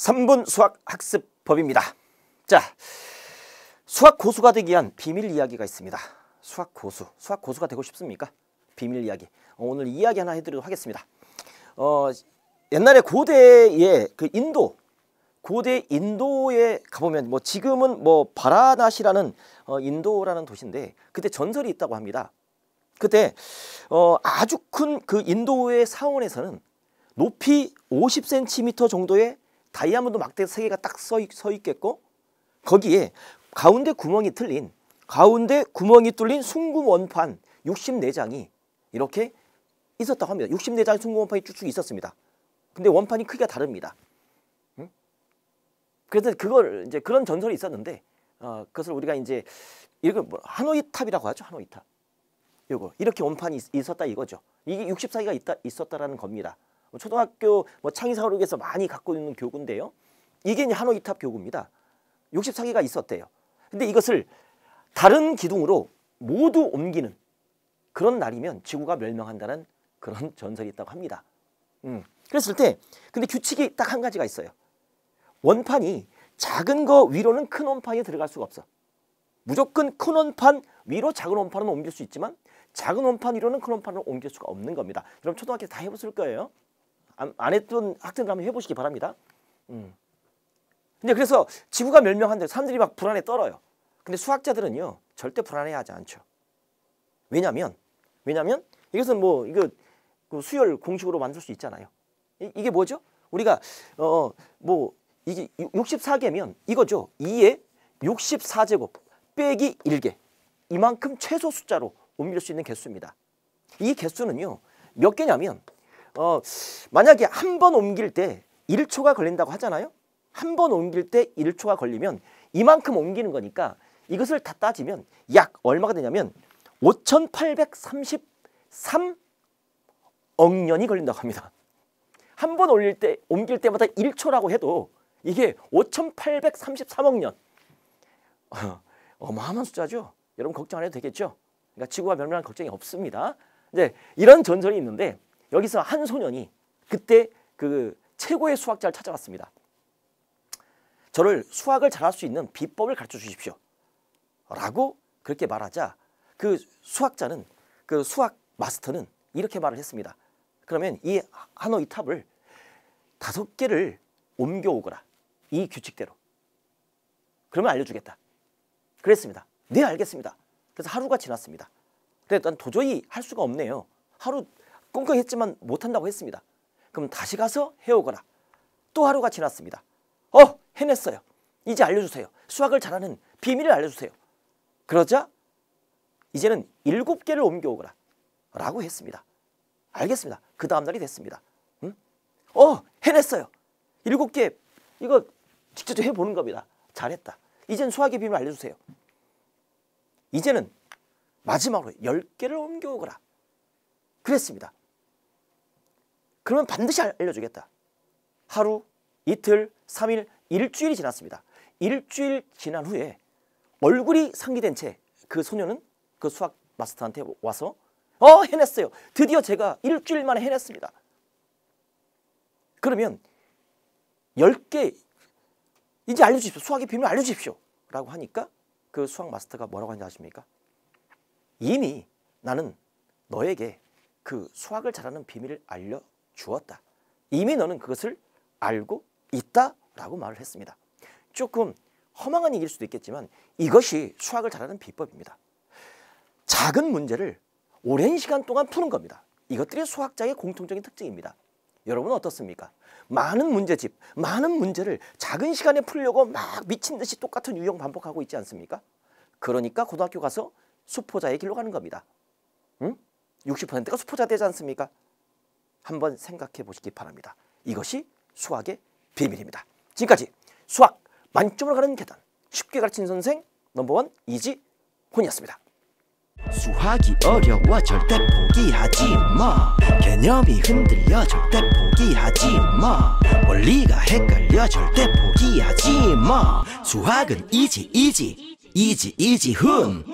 3분 수학 학습법입니다. 자, 수학 고수가 되기 위한 비밀 이야기가 있습니다. 수학 고수, 수학 고수가 되고 싶습니까? 비밀 이야기. 어, 오늘 이야기 하나 해드리도록 하겠습니다. 어, 옛날에 고대의 그 인도, 고대 인도에 가보면 뭐 지금은 뭐 바라나시라는 어, 인도라는 도시인데 그때 전설이 있다고 합니다. 그때 어, 아주 큰 그 인도의 사원에서는 높이 50cm 정도의 다이아몬드 막대 세 개가 딱 서 있겠고 거기에 가운데 구멍이 뚫린 가운데 구멍이 뚫린 순금 원판 64장이 이렇게 있었다고 합니다. 64장의 순금 원판이 쭉쭉 있었습니다. 근데 원판이 크기가 다릅니다. 응? 그래서 그걸 이제 그런 전설이 있었는데 어, 그것을 우리가 이제 이거 뭐 하노이 탑이라고 하죠. 하노이 탑. 요거 이렇게 원판이 있 었다 이거죠. 이게 64개가 있다 있었다라는 겁니다. 뭐 초등학교 뭐 창의사고력에서 많이 갖고 있는 교구인데요. 이게 이제 하노이 탑 교구입니다. 64개가 있었대요. 근데 이것을 다른 기둥으로 모두 옮기는 그런 날이면 지구가 멸망한다는 그런 전설이 있다고 합니다. 음. 그랬을 때 근데 규칙이 딱 한 가지가 있어요. 원판이 작은 거 위로는 큰 원판이 들어갈 수가 없어. 무조건 큰 원판 위로 작은 원판은 옮길 수 있지만 작은 원판 위로는 큰 원판을 옮길 수가 없는 겁니다. 여러분 초등학교 다 해봤을 거예요. 안, 안 했던 학생들 한번 해보시기 바랍니다. 음. 근데 그래서 지구가 멸명한데 사람들이 막 불안에 떨어요. 근데 수학자들은요 절대 불안해하지 않죠. 왜냐면 왜냐면 이것은 뭐 이거 그 수열 공식으로 만들 수 있잖아요. 이, 게 뭐죠? 우리가 어 뭐 이게 64개면 이거죠. 2에 64제곱 빼기 1개 이만큼 최소 숫자로 옮길 수 있는 개수입니다. 이 개수는요 몇 개냐면 어, 만약에 한 번 옮길 때 1초가 걸린다고 하잖아요. 한 번 옮길 때 1초가 걸리면 이만큼 옮기는 거니까 이것을 다 따지면 약 얼마가 되냐면 5,833 억 년이 걸린다고 합니다. 한 번 올릴 때 옮길 때마다 1초라고 해도 이게 5,833억 년. 어, 어마어마한 숫자죠. 여러분 걱정 안 해도 되겠죠? 그러니까 지구가 멸망할 걱정이 없습니다. 이제 이런 전설이 있는데 여기서 한 소년이 그때 그 최고의 수학자를 찾아왔습니다. 저를 수학을 잘할 수 있는 비법을 가르쳐 주십시오. 라고 그렇게 말하자 그 수학자는 그 수학 마스터는 이렇게 말을 했습니다. 그러면 이 하노이 탑을 다섯 개를 옮겨오거라. 이 규칙대로. 그러면 알려주겠다. 그랬습니다. 네 알겠습니다. 그래서 하루가 지났습니다. 난 도저히 할 수가 없네요. 하루 꽁꽁 했지만 못한다고 했습니다. 그럼 다시 가서 해오거라. 또 하루가 지났습니다. 어 해냈어요. 이제 알려주세요. 수학을 잘하는 비밀을 알려주세요. 그러자 이제는 일곱 개를 옮겨오거라. 라고 했습니다. 알겠습니다. 그 다음 날이 됐습니다. 응? 어 해냈어요. 일곱 개 이거 직접 해보는 겁니다. 잘했다. 이젠 수학의 비밀 알려주세요. 이제는 마지막으로 열 개를 옮겨오거라. 그랬습니다. 그러면 반드시 알려주겠다. 하루, 이틀, 삼일, 일주일이 지났습니다. 일주일 지난 후에 얼굴이 상기된 채 그 소녀는 그 수학 마스터한테 와서 어 해냈어요. 드디어 제가 일주일 만에 해냈습니다. 그러면 10개 이제 알려주십시오. 수학의 비밀 알려주십시오. 라고 하니까 그 수학 마스터가 뭐라고 하는지 아십니까? 이미 나는 너에게 그 수학을 잘하는 비밀을 알려 주었다. 이미 너는 그것을 알고 있다라고 말을 했습니다. 조금 허망한 얘기일 수도 있겠지만 이것이 수학을 잘하는 비법입니다. 작은 문제를 오랜 시간 동안 푸는 겁니다. 이것들이 수학자의 공통적인 특징입니다. 여러분은 어떻습니까? 많은 문제집, 많은 문제를 작은 시간에 풀려고 막 미친 듯이 똑같은 유형 반복하고 있지 않습니까? 그러니까 고등학교 가서 수포자의 길로 가는 겁니다. 응? 60%가 수포자 되지 않습니까? 한번 생각해 보시기 바랍니다. 이것이 수학의 비밀입니다. 지금까지 수학 만점으로 가는 계단 쉽게 가르친 선생 넘버원 이지훈이었습니다. 수학이 어려워 절대 포기하지 마 개념이 흔들려 절대 포기하지 마 원리가 헷갈려 절대 포기하지 마 수학은 easy easy easy 이지훈